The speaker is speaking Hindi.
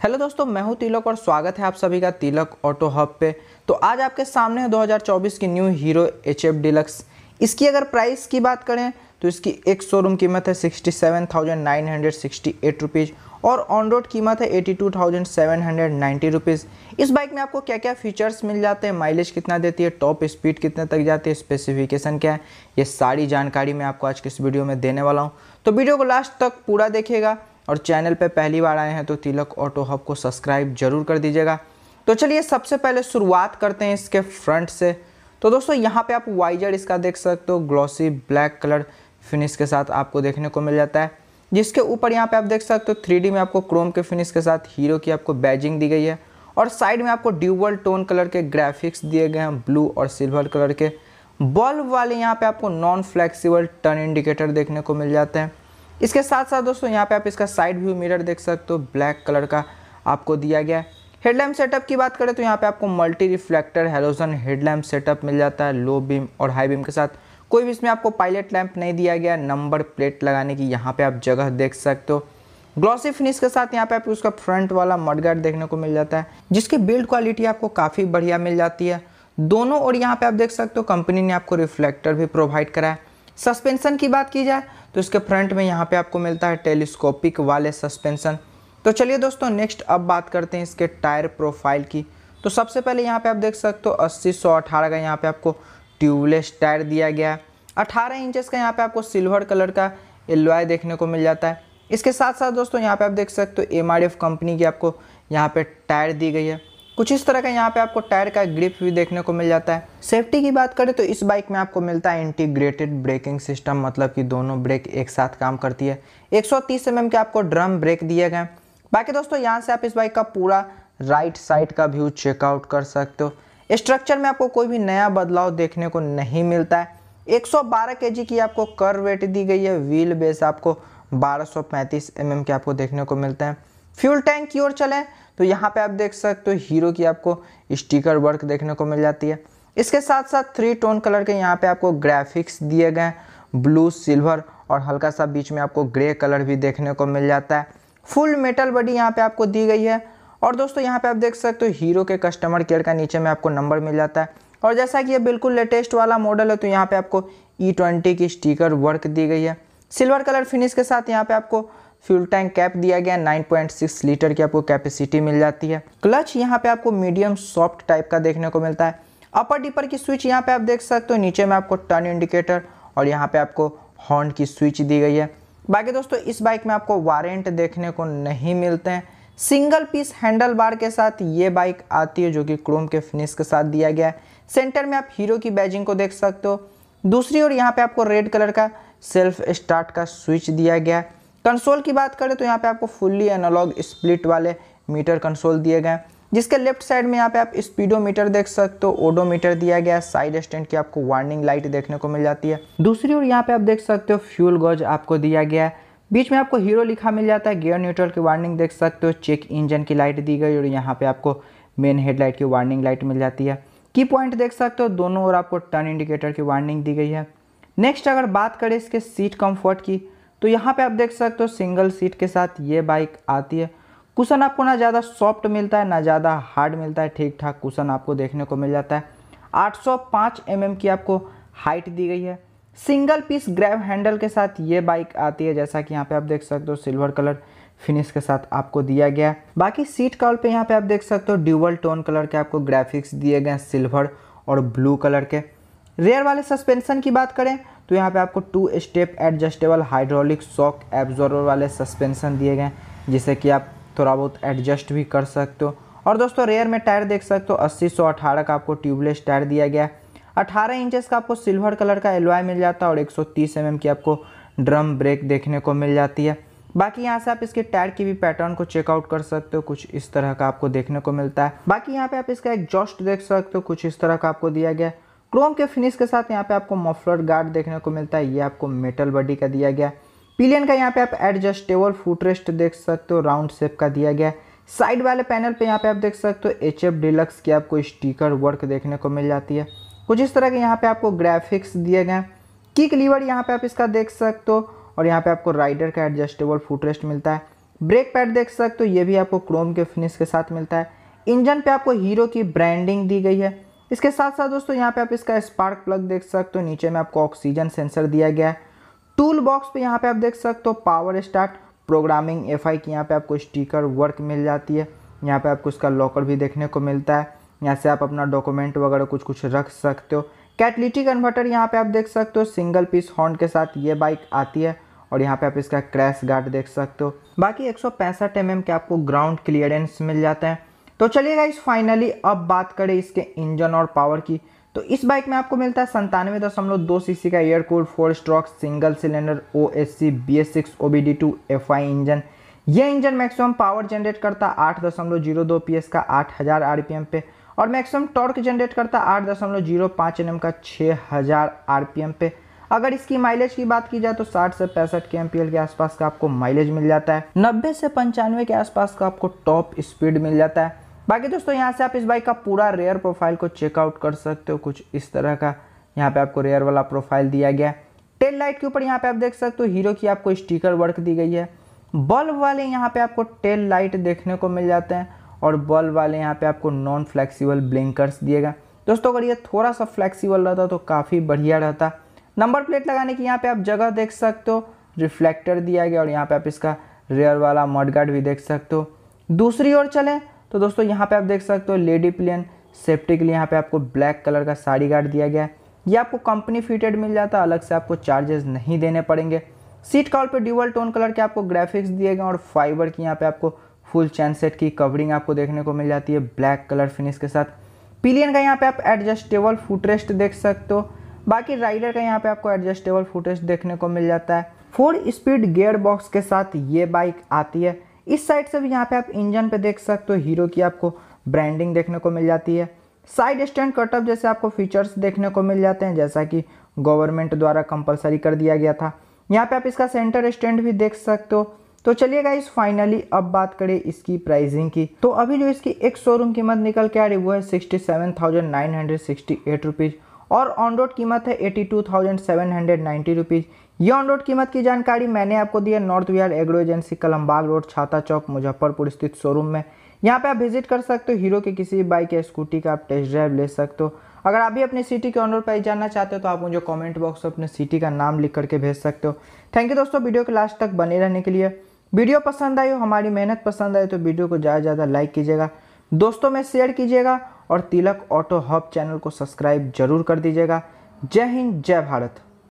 हेलो दोस्तों, मैं हूँ तिलक और स्वागत है आप सभी का तिलक ऑटो हब पे। तो आज आपके सामने है 2024 की new Hero H F deluxe. इसकी अगर प्राइस की बात करें तो इसकी एक शोरूम कीमत है sixty seven thousand nine hundred sixty eight rupees और ऑन रोड कीमत है eighty two thousand seven hundred ninety rupees. इस बाइक में आपको क्या क्या फीचर्स मिल जाते हैं, माइलेज कितना देती है, टॉप स्पीड कितने तक जाती है, स्पेसिफिकेशन क्या है, ये सारी जानकारी मैं आपको आज के इस वीडियो में देने वाला हूँ। तो वीडियो को लास्ट तक पूरा देखिएगा। और चैनल पे पहली बार आए हैं तो तिलक ऑटो हब को सब्सक्राइब ज़रूर कर दीजिएगा। तो चलिए सबसे पहले शुरुआत करते हैं इसके फ्रंट से। तो दोस्तों, यहाँ पे आप वाइजर इसका देख सकते हो ग्लॉसी ब्लैक कलर फिनिश के साथ आपको देखने को मिल जाता है। जिसके ऊपर यहाँ पे आप देख सकते हो थ्री में आपको क्रोम के फिनिश के साथ हीरो की आपको बैजिंग दी गई है। और साइड में आपको ड्यूबल टोन कलर के ग्राफिक्स दिए गए हैं ब्लू और सिल्वर कलर के। बल्ब वाले यहाँ पे आपको नॉन फ्लेक्सिबल टर्न इंडिकेटर देखने को मिल जाते हैं। इसके साथ साथ दोस्तों, यहाँ पे आप इसका साइड व्यू मिरर देख सकते हो ब्लैक कलर का आपको दिया गया है। हेडलैम्प सेटअप की बात करें तो यहाँ पे आपको multi reflector halogen headlamp setup मिल जाता है लो बीम और हाई बीम के साथ। कोई भी इसमें आपको पायलट लैंप नहीं दिया गया नंबर प्लेट लगाने की यहाँ पे आप जगह देख सकते हो। ग्लॉसी फिनिश के साथ यहाँ पे आपको उसका फ्रंट वाला मडगार्ड देखने को मिल जाता है, जिसकी बिल्ड क्वालिटी आपको काफ़ी बढ़िया मिल जाती है। दोनों और यहाँ पे आप देख सकते हो कंपनी ने आपको रिफ्लेक्टर भी प्रोवाइड करा है। सस्पेंशन की बात की जाए तो इसके फ्रंट में यहाँ पे आपको मिलता है टेलीस्कोपिक वाले सस्पेंशन तो चलिए दोस्तों नेक्स्ट अब बात करते हैं इसके टायर प्रोफ़ाइल की। तो सबसे पहले यहाँ पे आप देख सकते हो, अस्सी, सौ, अठारह का यहाँ पे आपको ट्यूबलेस टायर दिया गया है। अठारह इंचेस का यहाँ पे आपको सिल्वर कलर का एलवाई देखने को मिल जाता है। इसके साथ साथ दोस्तों, यहाँ पे आप देख सकते हो एमआरएफ कंपनी की आपको यहाँ पे टायर दी गई है। कुछ इस तरह का यहाँ पे आपको टायर का ग्रिप भी देखने को मिल जाता है। सेफ्टी की बात करें तो इस बाइक में आपको मिलता है इंटीग्रेटेड ब्रेकिंग सिस्टम मतलब कि दोनों ब्रेक एक साथ काम करती है। 130 mm के आपको ड्रम ब्रेक दिए गए बाकी दोस्तों, यहाँ से आप इस बाइक का पूरा राइट साइड का व्यू चेकआउट कर सकते हो। स्ट्रक्चर में आपको कोई भी नया बदलाव देखने को नहीं मिलता है। 112 केजी की आपको कर वेट दी गई है। व्हील बेस आपको 1235 mm के आपको देखने को मिलते हैं। फ्यूल टैंक की ओर चलें तो यहाँ पे आप देख सकते हो हीरो की आपको स्टिकर वर्क देखने को मिल जाती है। इसके साथ साथ थ्री टोन कलर के यहाँ पे आपको ग्राफिक्स दिए गए ब्लू सिल्वर और हल्का सा बीच में आपको ग्रे कलर भी देखने को मिल जाता है। फुल मेटल बॉडी यहाँ पे आपको दी गई है। और दोस्तों, यहाँ पे आप देख सकते हो हीरो के कस्टमर केयर का नीचे में आपको नंबर मिल जाता है। और जैसा कि ये बिल्कुल लेटेस्ट वाला मॉडल है तो यहाँ पे आपको ई ट्वेंटी की स्टिकर वर्क दी गई है। सिल्वर कलर फिनिश के साथ यहाँ पे आपको फ्यूल टैंक कैप दिया गया 9.6 लीटर की आपको कैपेसिटी मिल जाती है। क्लच यहाँ पे आपको मीडियम सॉफ्ट टाइप का देखने को मिलता है। अपर डिपर की स्विच यहाँ पे आप देख सकते हो, नीचे में आपको टर्न इंडिकेटर और यहाँ पे आपको हॉर्न की स्विच दी गई है। बाकी दोस्तों, इस बाइक में आपको वारंट देखने को नहीं मिलते हैं। सिंगल पीस हैंडल बार के साथ ये बाइक आती है जो कि क्रोम के फिनिश के साथ दिया गया है। सेंटर में आप हीरो की बैजिंग को देख सकते हो। दूसरी ओर यहाँ पे आपको रेड कलर का सेल्फ स्टार्ट का स्विच दिया गया है। कंसोल की बात करें तो यहाँ पे आपको फुल्ली एनालॉग स्प्लिट वाले मीटर कंसोल दिए गए जिसके लेफ़्ट साइड में यहाँ पे आप स्पीडोमीटर देख सकते हो ओडोमीटर दिया गया साइड स्टैंड की आपको वार्निंग लाइट देखने को मिल जाती है। दूसरी ओर यहाँ पे आप देख सकते हो फ्यूल गॉज आपको दिया गया है। बीच में आपको हीरो लिखा मिल जाता है गियर न्यूट्रल की वार्निंग देख सकते हो चेक इंजन की लाइट दी गई और यहाँ पे आपको मेन हेडलाइट की वार्निंग लाइट मिल जाती है। की पॉइंट देख सकते हो, दोनों ओर आपको टर्न इंडिकेटर की वार्निंग दी गई है। नेक्स्ट अगर बात करें इसके सीट कंफर्ट की तो यहाँ पे आप देख सकते हो सिंगल सीट के साथ ये बाइक आती है। कुशन आपको ना ज़्यादा सॉफ्ट मिलता है, ना ज़्यादा हार्ड मिलता है ठीक ठाक कुशन आपको देखने को मिल जाता है। 805 mm की आपको हाइट दी गई है। सिंगल पीस ग्रैब हैंडल के साथ ये बाइक आती है, जैसा कि यहाँ पे आप देख सकते हो सिल्वर कलर फिनिश के साथ आपको दिया गया है। बाकी सीट कॉल पे यहाँ पे आप देख सकते हो ड्यूबल टोन कलर के आपको ग्राफिक्स दिए गए सिल्वर और ब्लू कलर के। रेयर वाले सस्पेंशन की बात करें तो यहाँ पे आपको two step adjustable hydraulic shock absorber वाले सस्पेंशन दिए गए जिससे कि आप थोड़ा बहुत एडजस्ट भी कर सकते हो। और दोस्तों रेयर में टायर देख सकते हो, अस्सी सौ अठारह का आपको ट्यूबलेस टायर दिया गया है। अठारह इंचेस का आपको सिल्वर कलर का एलवाई मिल जाता है और एक 130 mm की आपको ड्रम ब्रेक देखने को मिल जाती है। बाकी यहाँ से आप इसके टायर की भी पैटर्न को चेकआउट कर सकते हो, कुछ इस तरह का आपको देखने को मिलता है। बाकी यहाँ पे आप इसका एग्जॉस्ट देख सकते हो, कुछ इस तरह का आपको दिया गया क्रोम के फिनिश के साथ यहाँ पे आपको मफलर गार्ड देखने को मिलता है, ये आपको मेटल बॉडी का दिया गया। पिलियन का यहाँ पे आप एडजस्टेबल फुट रेस्ट देख सकते हो, राउंड शेप का दिया गया। साइड वाले पैनल पे यहाँ पे आप देख सकते हो एच एफ़ डिलक्स की आपको स्टिकर वर्क देखने को मिल जाती है। कुछ इस तरह के यहाँ पे आपको ग्राफिक्स दिए गए किक लीवर यहाँ पे आप इसका देख सकते हो, और यहाँ पे आपको राइडर का एडजस्टेबल फुट रेस्ट मिलता है। ब्रेक पैड देख सकते हो, ये भी आपको क्रोम के फिनिश के साथ मिलता है। इंजन पे आपको हीरो की ब्रांडिंग दी गई है। इसके साथ साथ दोस्तों, यहाँ पे आप इसका स्पार्क प्लग देख सकते हो। नीचे में आपको ऑक्सीजन सेंसर दिया गया है। टूल बॉक्स पे यहाँ पे आप देख सकते हो पावर स्टार्ट प्रोग्रामिंग एफआई की यहाँ पे आपको स्टिकर वर्क मिल जाती है। यहाँ पे आपको इसका लॉकर भी देखने को मिलता है। यहाँ से आप अपना डॉक्यूमेंट वगैरह कुछ कुछ रख सकते हो। कैटलिटी कन्वर्टर यहाँ पे आप देख सकते हो सिंगल पीस हॉर्न के साथ ये बाइक आती है और यहाँ पे आप इसका क्रैश गार्ड देख सकते हो। बाकी एक सौ mm के आपको ग्राउंड क्लियरेंस मिल जाता है। तो चलिएगा इस फाइनली अब बात करें इसके इंजन और पावर की। तो इस बाइक में आपको मिलता है संतानवे दशमलव दो सी का air cool four stroke single cylinder O S C B S six O B D two F I engine ये इंजन मैक्सिमम पावर जनरेट करता आठ दशमलव ज़ीरो दो पी एस का आठ हज़ार आर पी एम पे और मैक्सिमम टॉर्क जनरेट करता आठ दशमलव ज़ीरो पाँच एन एम का छः हज़ार आर पी एम पे। अगर इसकी माइलेज की बात की जाए तो 60 से पैंसठ के एम के आसपास का आपको माइलेज मिल जाता है। 90 से पंचानवे के आसपास का आपको टॉप स्पीड मिल जाता है। बाकी दोस्तों, यहाँ से आप इस बाइक का पूरा रेयर प्रोफ़ाइल को चेकआउट कर सकते हो। कुछ इस तरह का यहाँ पे आपको रेयर वाला प्रोफ़ाइल दिया गया। है टेल लाइट के ऊपर यहाँ पे आप देख सकते हो हीरो की आपको स्टिकर वर्क दी गई है। बल्ब वाले यहाँ पे आपको टेल लाइट देखने को मिल जाते हैं और बल्ब वाले यहाँ पे आपको नॉन फ्लेक्सिबल ब्लिंकर्स दिएगा दोस्तों, अगर ये थोड़ा सा फ्लेक्सिबल रहता तो काफ़ी बढ़िया रहता। नंबर प्लेट लगाने की यहाँ पे आप जगह देख सकते हो रिफ्लेक्टर दिया गया और यहाँ पे आप इसका रेयर वाला मडगार्ड भी देख सकते हो। दूसरी ओर चलें तो दोस्तों, यहाँ पे आप देख सकते हो लेडी प्लेन सेफ्टी के लिए यहाँ पे आपको ब्लैक कलर का साड़ी गार्ड दिया गया है। ये आपको कंपनी फिटेड मिल जाता है, अलग से आपको चार्जेस नहीं देने पड़ेंगे। सीट कॉल पे ड्यूअल टोन कलर के आपको ग्राफिक्स दिए गए और फाइबर की यहाँ पे आपको फुल चैन सेट की कवरिंग आपको देखने को मिल जाती है ब्लैक कलर फिनिश के साथ। पिलियन का यहाँ पे आप एडजस्टेबल फुटरेस्ट देख सकते हो। बाकी राइडर का यहाँ पे आपको एडजस्टेबल फुटेज देखने को मिल जाता है। फोर स्पीड गेयर बॉक्स के साथ ये बाइक आती है। इस साइड से भी यहाँ पे आप इंजन पे देख सकते हो, हीरो की आपको ब्रांडिंग देखने को मिल जाती है। साइड स्टैंड कटअप जैसे आपको फीचर्स देखने को मिल जाते हैं, जैसा कि गवर्नमेंट द्वारा कंपलसरी कर दिया गया था। यहाँ पे आप इसका सेंटर स्टैंड भी देख सकते हो। तो चलिएगा इस फाइनली अब बात करें इसकी प्राइसिंग की। तो अभी जो इसकी एक शोरूम कीमत निकल के आ रही वो है सिक्सटी सेवन और ऑन रोड कीमत है eighty two thousand seven hundred ninety rupees ये ऑन रोड कीमत की जानकारी मैंने आपको दी है North Bihar agro agency Kalambagh road, Chhata Chowk, Muzaffarpur स्थित शोरूम में। यहाँ पे आप विज़िट कर सकते हो हीरो के किसी भी बाइक या स्कूटी का आप टेस्ट ड्राइव ले सकते हो। अगर आप भी अपनी सिटी के ऑन रोड प्राइस जानना चाहते हो तो आप मुझे कमेंट बॉक्स में अपने सिटी का नाम लिख करके भेज सकते हो। थैंक यू दोस्तों वीडियो के लास्ट तक बने रहने के लिए। वीडियो पसंद आई हो, हमारी मेहनत पसंद आई तो वीडियो को ज़्यादा ज़्यादा लाइक कीजिएगा। दोस्तों, में शेयर कीजिएगा और तिलक ऑटो हब चैनल को सब्सक्राइब ज़रूर कर दीजिएगा। जय हिंद, जय भारत।